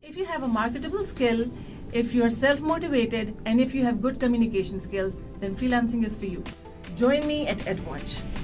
If you have a marketable skill, if you're self motivated, and if you have good communication skills, then freelancing is for you. Join me at EdWatch.